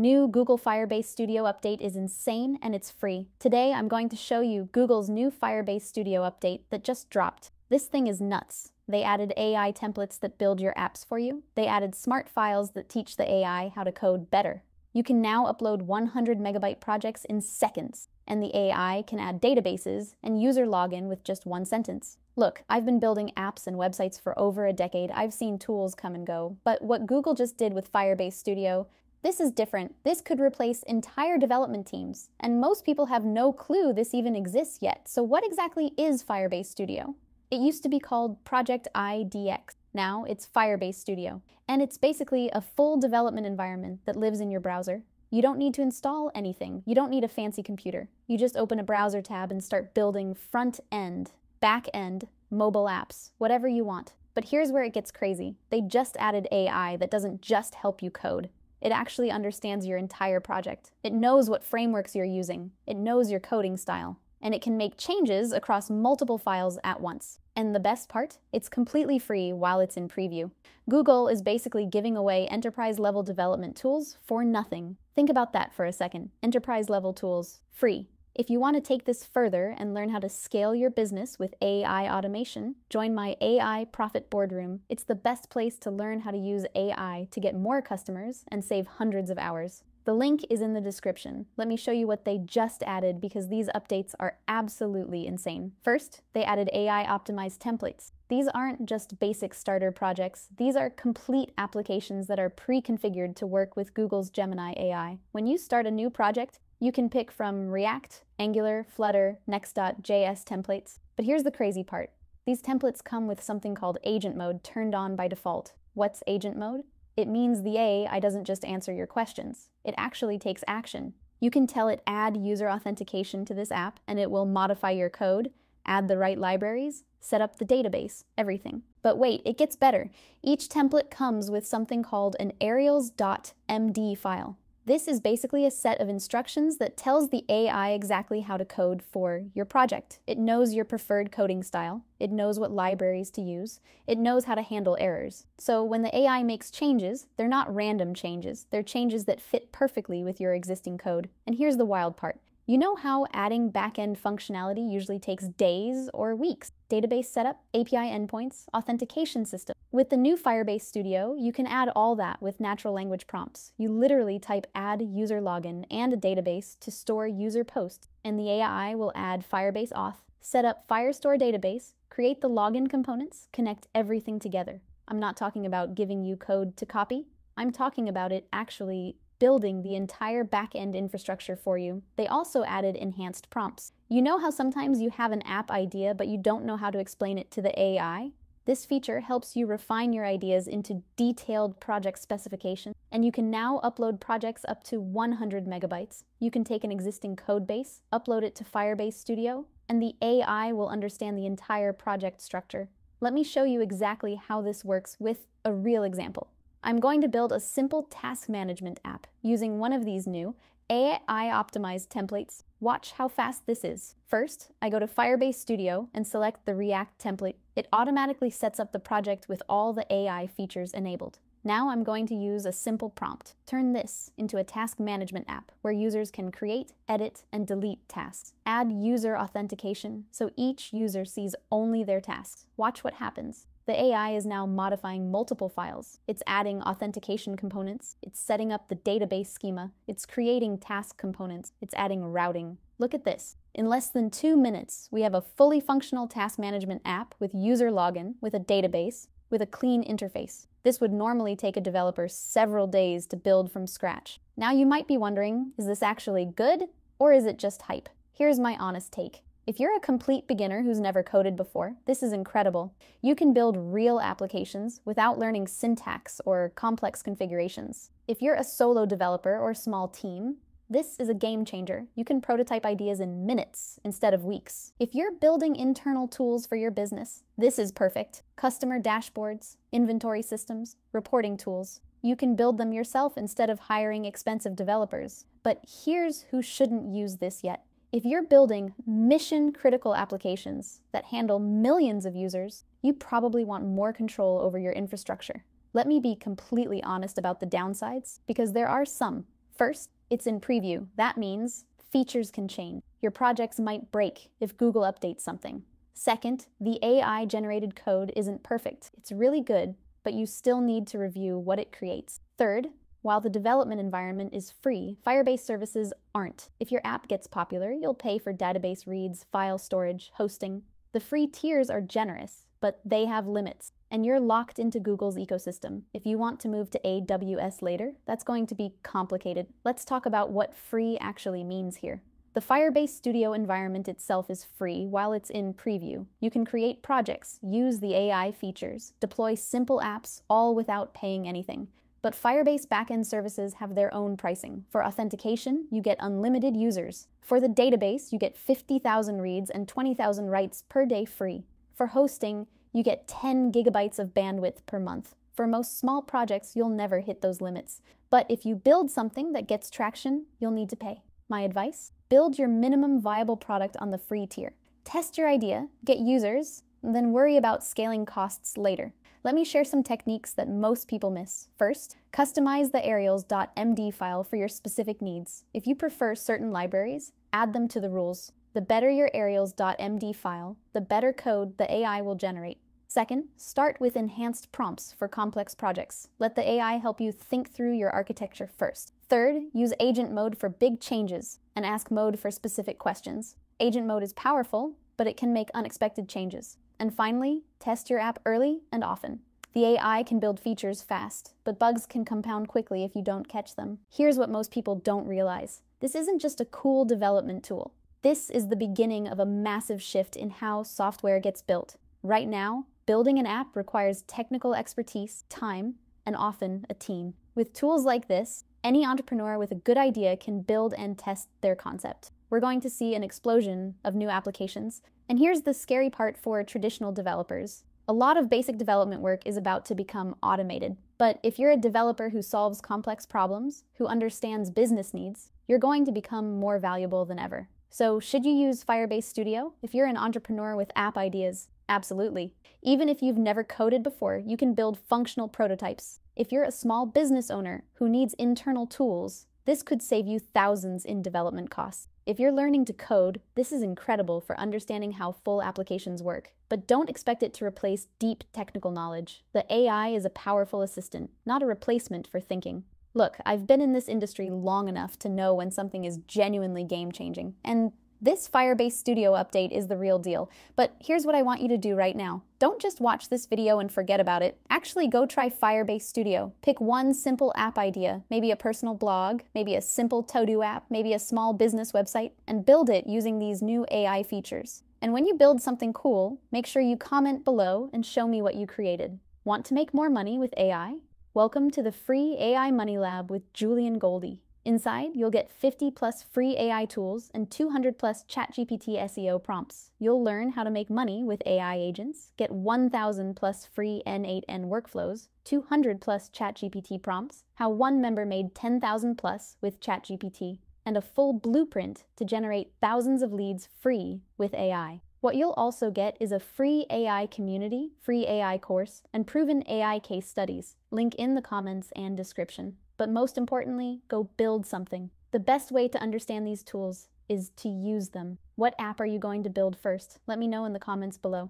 New Google Firebase Studio update is insane and it's free. Today I'm going to show you Google's new Firebase Studio update that just dropped. This thing is nuts. They added AI templates that build your apps for you. They added smart files that teach the AI how to code better. You can now upload 100 megabyte projects in seconds, and the AI can add databases and user login with just one sentence. Look, I've been building apps and websites for over a decade. I've seen tools come and go, but what Google just did with Firebase Studio, this is different. This could replace entire development teams, and most people have no clue this even exists yet. So what exactly is Firebase Studio? It used to be called Project IDX. Now it's Firebase Studio, and it's basically a full development environment that lives in your browser. You don't need to install anything. You don't need a fancy computer. You just open a browser tab and start building front end, back end, mobile apps, whatever you want. But here's where it gets crazy. They just added AI that doesn't just help you code. It actually understands your entire project. It knows what frameworks you're using. It knows your coding style and it can make changes across multiple files at once. And the best part, it's completely free while it's in preview. Google is basically giving away enterprise level development tools for nothing. Think about that for a second. Enterprise level tools, free. If you want to take this further and learn how to scale your business with AI automation, join my AI Profit Boardroom. It's the best place to learn how to use AI to get more customers and save hundreds of hours. The link is in the description. Let me show you what they just added because these updates are absolutely insane. First, they added AI optimized templates. These aren't just basic starter projects, these are complete applications that are pre-configured to work with Google's Gemini AI. When you start a new project, you can pick from React, Angular, Flutter, Next.js templates. But here's the crazy part. These templates come with something called agent mode turned on by default. What's agent mode? It means the AI doesn't just answer your questions. It actually takes action. You can tell it add user authentication to this app and it will modify your code, add the right libraries, set up the database, everything. But wait, it gets better. Each template comes with something called an Arials.md file. This is basically a set of instructions that tells the AI exactly how to code for your project. It knows your preferred coding style, it knows what libraries to use, it knows how to handle errors. So when the AI makes changes, they're not random changes, they're changes that fit perfectly with your existing code. And here's the wild part. You know how adding backend functionality usually takes days or weeks? Database setup, API endpoints, authentication system. With the new Firebase Studio, you can add all that with natural language prompts. You literally type add user login and a database to store user posts, and the AI will add Firebase auth, set up Firestore database, create the login components, connect everything together. I'm not talking about giving you code to copy. I'm talking about it actually building the entire back-end infrastructure for you. They also added enhanced prompts. You know how sometimes you have an app idea but you don't know how to explain it to the AI? This feature helps you refine your ideas into detailed project specifications, and you can now upload projects up to 100 megabytes. You can take an existing code base, upload it to Firebase Studio, and the AI will understand the entire project structure. Let me show you exactly how this works with a real example. I'm going to build a simple task management app using one of these new AI-optimized templates. Watch how fast this is. First, I go to Firebase Studio and select the React template. It automatically sets up the project with all the AI features enabled. Now I'm going to use a simple prompt. Turn this into a task management app where users can create, edit, and delete tasks. Add user authentication so each user sees only their tasks. Watch what happens. The AI is now modifying multiple files. It's adding authentication components. It's setting up the database schema. It's creating task components. It's adding routing. Look at this. In less than two minutes, we have a fully functional task management app with user login, with a database, with a clean interface. This would normally take a developer several days to build from scratch. Now you might be wondering, is this actually good or is it just hype? Here's my honest take. If you're a complete beginner who's never coded before, this is incredible. You can build real applications without learning syntax or complex configurations. If you're a solo developer or small team, this is a game changer. You can prototype ideas in minutes instead of weeks. If you're building internal tools for your business, this is perfect. Customer dashboards, inventory systems, reporting tools. You can build them yourself instead of hiring expensive developers. But here's who shouldn't use this yet. If you're building mission critical applications that handle millions of users, you probably want more control over your infrastructure. Let me be completely honest about the downsides, because there are some. First, it's in preview. That means features can change. Your projects might break if Google updates something. Second, the AI generated code isn't perfect. It's really good, but you still need to review what it creates. Third, while the development environment is free, Firebase services aren't. If your app gets popular, you'll pay for database reads, file storage, hosting. The free tiers are generous, but they have limits, and you're locked into Google's ecosystem. If you want to move to AWS later, that's going to be complicated. Let's talk about what free actually means here. The Firebase Studio environment itself is free while it's in preview. You can create projects, use the AI features, deploy simple apps, all without paying anything. But Firebase backend services have their own pricing. For authentication, you get unlimited users. For the database, you get 50,000 reads and 20,000 writes per day free. For hosting, you get 10 gigabytes of bandwidth per month. For most small projects, you'll never hit those limits. But if you build something that gets traction, you'll need to pay. My advice? Build your minimum viable product on the free tier. Test your idea, get users, then worry about scaling costs later. Let me share some techniques that most people miss. First, customize the Arials.md file for your specific needs. If you prefer certain libraries, add them to the rules. The better your Arials.md file, the better code the AI will generate. Second, start with enhanced prompts for complex projects. Let the AI help you think through your architecture first. Third, use agent mode for big changes and ask mode for specific questions. Agent mode is powerful, but it can make unexpected changes. And finally, test your app early and often. The AI can build features fast, but bugs can compound quickly if you don't catch them. Here's what most people don't realize this isn't just a cool development tool. This is the beginning of a massive shift in how software gets built. Right now, Building an app requires technical expertise, time, and often a team. With tools like this, any entrepreneur with a good idea can build and test their concept. We're going to see an explosion of new applications. And here's the scary part for traditional developers. A lot of basic development work is about to become automated. But if you're a developer who solves complex problems, who understands business needs, you're going to become more valuable than ever. So, should you use Firebase Studio? If you're an entrepreneur with app ideas, Absolutely. Even if you've never coded before, you can build functional prototypes. If you're a small business owner who needs internal tools, this could save you thousands in development costs. If you're learning to code, this is incredible for understanding how full applications work. But don't expect it to replace deep technical knowledge. The AI is a powerful assistant, not a replacement for thinking. Look, I've been in this industry long enough to know when something is genuinely game changing, and this Firebase Studio update is the real deal, but here's what I want you to do right now. Don't just watch this video and forget about it. Actually go try Firebase Studio. Pick one simple app idea, maybe a personal blog, maybe a simple to-do app, maybe a small business website, and build it using these new AI features. And when you build something cool, make sure you comment below and show me what you created. Want to make more money with AI? Welcome to the free AI Money Lab with Julian Goldie. Inside, you'll get 50 plus free AI tools and 200 plus ChatGPT SEO prompts. You'll learn how to make money with AI agents, get 1,000 plus free N8N workflows, 200 plus ChatGPT prompts, how one member made 10,000 plus with ChatGPT, and a full blueprint to generate thousands of leads free with AI. What you'll also get is a free AI community, free AI course, and proven AI case studies. Link in the comments and description. But most importantly, go build something. The best way to understand these tools is to use them. What app are you going to build first? Let me know in the comments below.